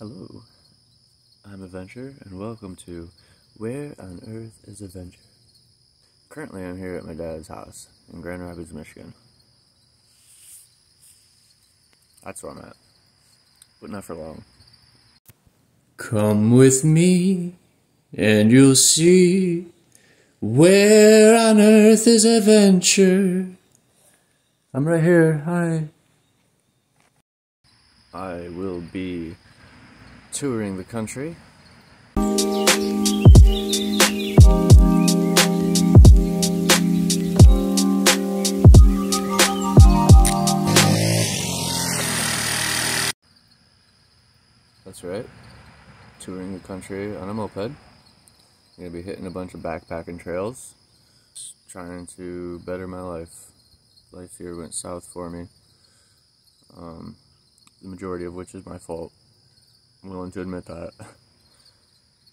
Hello, I'm Evanture, and welcome to Where on Earth is Evanture? Currently, I'm here at my dad's house in Grand Rapids, Michigan. That's where I'm at, but not for long. Come with me, and you'll see where on earth is Evanture. I'm right here. Hi. I will be touring the country. That's right. Touring the country on a moped. I'm gonna be hitting a bunch of backpacking trails, trying to better my life. Life here went south for me. Um, the majority of which is my fault. I'm willing to admit that.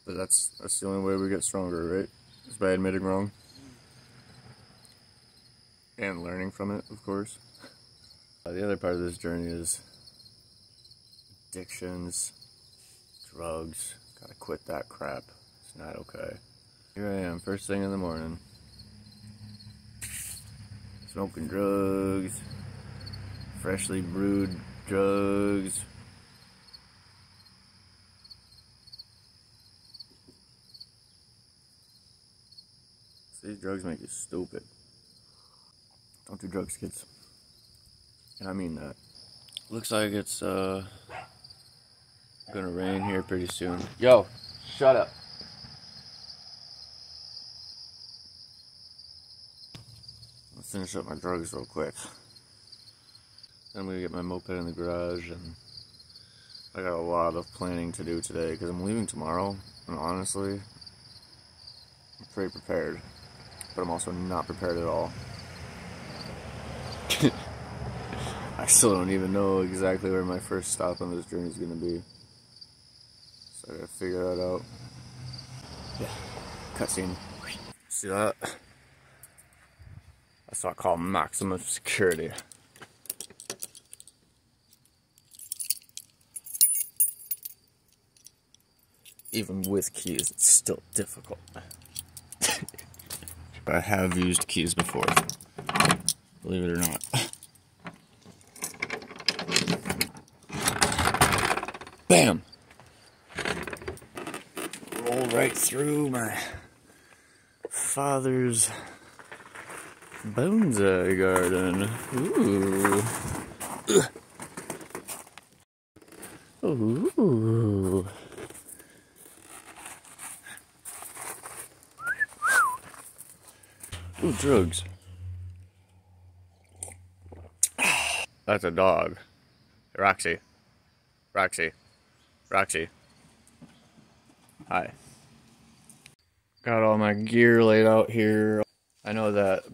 But that's that's the only way we get stronger, right? Is by admitting wrong. And learning from it, of course. Uh, the other part of this journey is addictions, drugs. Gotta quit that crap. It's not okay. Here I am, first thing in the morning. Smoking drugs, freshly brewed drugs. These drugs make you stupid. Don't do drugs, kids. And I mean that. Looks like it's uh gonna rain here pretty soon. Yo, shut up. Let's finish up my drugs real quick. Then I'm gonna get my moped in the garage and I got a lot of planning to do today because I'm leaving tomorrow and honestly I'm pretty prepared. But I'm also not prepared at all. I still don't even know exactly where my first stop on this journey is gonna be. So I gotta figure that out. Yeah. Cutscene. See that? That's what I call maximum security. Even with keys, it's still difficult. But I have used keys before. Believe it or not. Bam! Roll right through my father's bonsai uh, garden. Ooh. Ooh. Ooh, drugs. That's a dog. Roxy. Roxy. Roxy. Hi. Got all my gear laid out here. I know that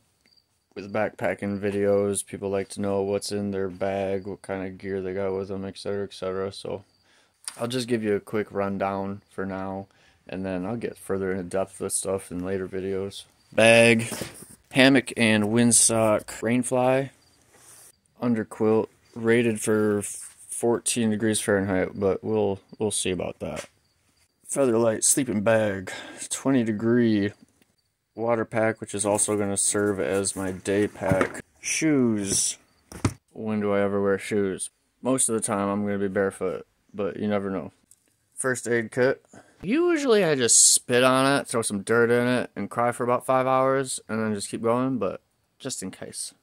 with backpacking videos, people like to know what's in their bag, what kind of gear they got with them, etc., etc. So I'll just give you a quick rundown for now, and then I'll get further in depth with stuff in later videos. Bag, hammock and windsock rainfly, underquilt, rated for 14 degrees Fahrenheit, but we'll we'll see about that. Featherlight sleeping bag, 20 degree water pack, which is also going to serve as my day pack. Shoes. When do I ever wear shoes? Most of the time I'm going to be barefoot, but you never know. First aid kit. Usually I just spit on it, throw some dirt in it, and cry for about five hours, and then just keep going, but just in case.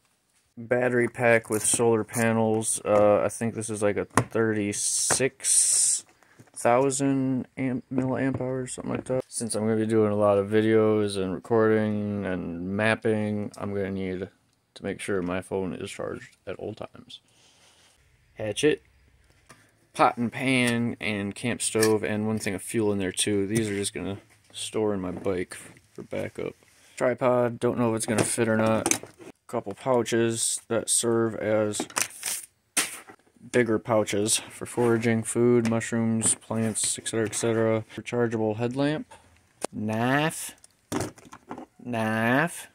Battery pack with solar panels. Uh, I think this is like a 36,000 amp, milliamp hours, something like that. Since I'm going to be doing a lot of videos and recording and mapping, I'm going to need to make sure my phone is charged at all times. Hatchet pot and pan and camp stove and one thing of fuel in there too. These are just gonna store in my bike for backup. Tripod, don't know if it's gonna fit or not. Couple pouches that serve as bigger pouches for foraging, food, mushrooms, plants, etc., etc. Rechargeable headlamp, knife, knife,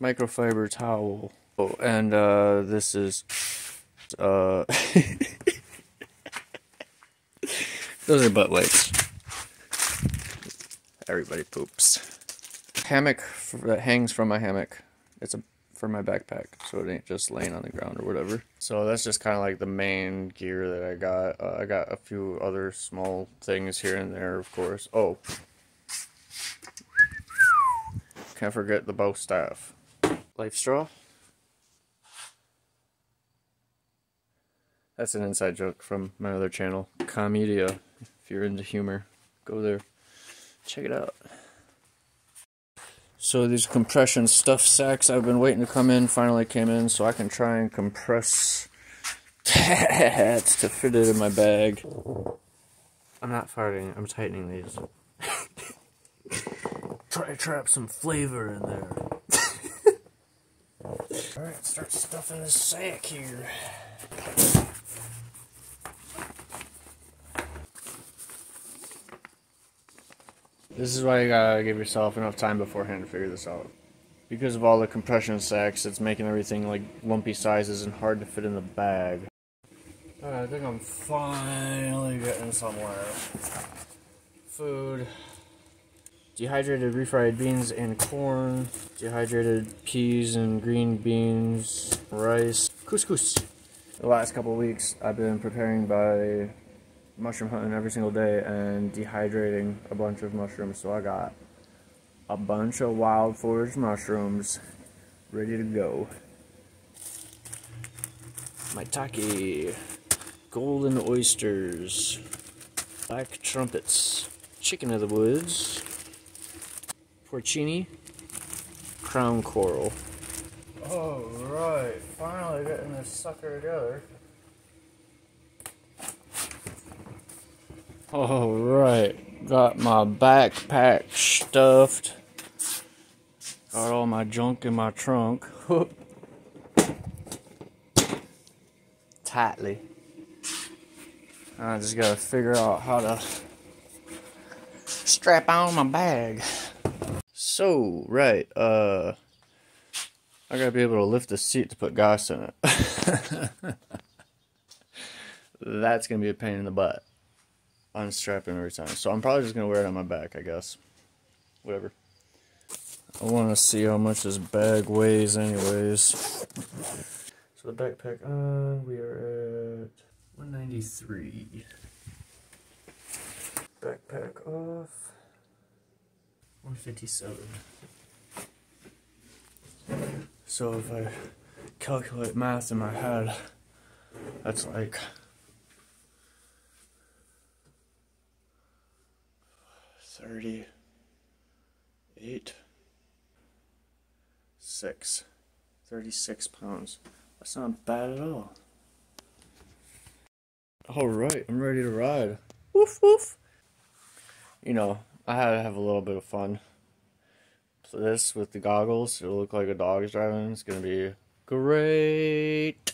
microfiber towel. Oh, and uh, this is uh Those are butt lights. Everybody poops. Hammock that hangs from my hammock. It's a for my backpack, so it ain't just laying on the ground or whatever. So that's just kind of like the main gear that I got. Uh, I got a few other small things here and there, of course. Oh, can't forget the bow staff. Life straw. That's an inside joke from my other channel, Comedia. If you're into humor, go there. Check it out. So these compression stuff sacks I've been waiting to come in finally came in so I can try and compress that to fit it in my bag. I'm not farting, I'm tightening these. try to trap some flavor in there. Alright, start stuffing this sack here. This is why you gotta give yourself enough time beforehand to figure this out. Because of all the compression sacks, it's making everything like lumpy sizes and hard to fit in the bag. Alright, I think I'm finally getting somewhere. Food. Dehydrated refried beans and corn. Dehydrated peas and green beans. Rice. Couscous. The last couple weeks, I've been preparing by mushroom hunting every single day and dehydrating a bunch of mushrooms. So I got a bunch of wild forage mushrooms ready to go. Maitake, golden oysters, black trumpets, chicken of the woods, porcini, crown coral. Alright, finally getting this sucker together. Alright, got my backpack stuffed. Got all my junk in my trunk. Tightly. I just gotta figure out how to strap on my bag. So, right, uh, I gotta be able to lift the seat to put gas in it. That's gonna be a pain in the butt unstrapping every time. So I'm probably just going to wear it on my back, I guess. Whatever. I want to see how much this bag weighs anyways. So the backpack on, we are at 193. Backpack off. 157. So if I calculate math in my head, that's like 38, 6, 36 pounds. That's not bad at all. Alright, I'm ready to ride. Woof woof. You know, I had to have a little bit of fun. So this with the goggles, it'll look like a dog is driving. It's gonna be great.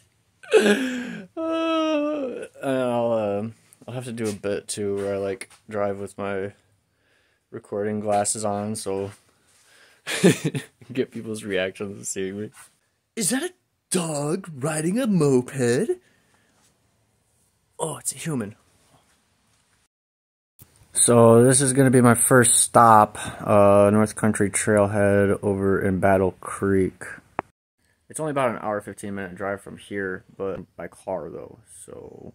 uh, I'll uh, I'll have to do a bit too where I like drive with my recording glasses on so get people's reactions to seeing me. Is that a dog riding a moped? Oh, it's a human. So this is going to be my first stop, uh, North Country Trailhead over in Battle Creek. It's only about an hour, 15 minute drive from here, but by car though, so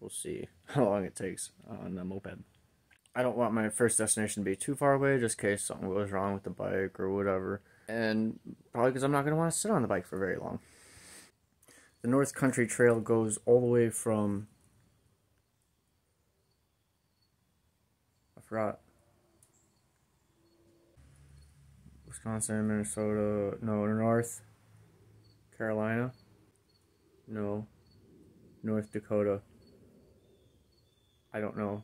we'll see how long it takes on the moped. I don't want my first destination to be too far away, just in case something goes wrong with the bike or whatever. And probably because I'm not going to want to sit on the bike for very long. The North Country Trail goes all the way from. I forgot. Wisconsin, Minnesota. No, North Carolina. No. North Dakota. I don't know.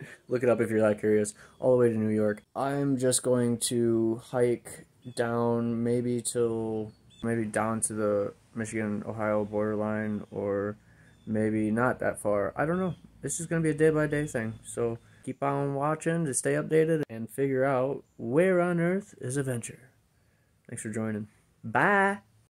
Look it up if you're that curious. All the way to New York. I'm just going to hike down maybe till maybe down to the Michigan Ohio borderline or maybe not that far. I don't know. It's just going to be a day by day thing. So keep on watching to stay updated and figure out where on earth is Evanture. Thanks for joining. Bye.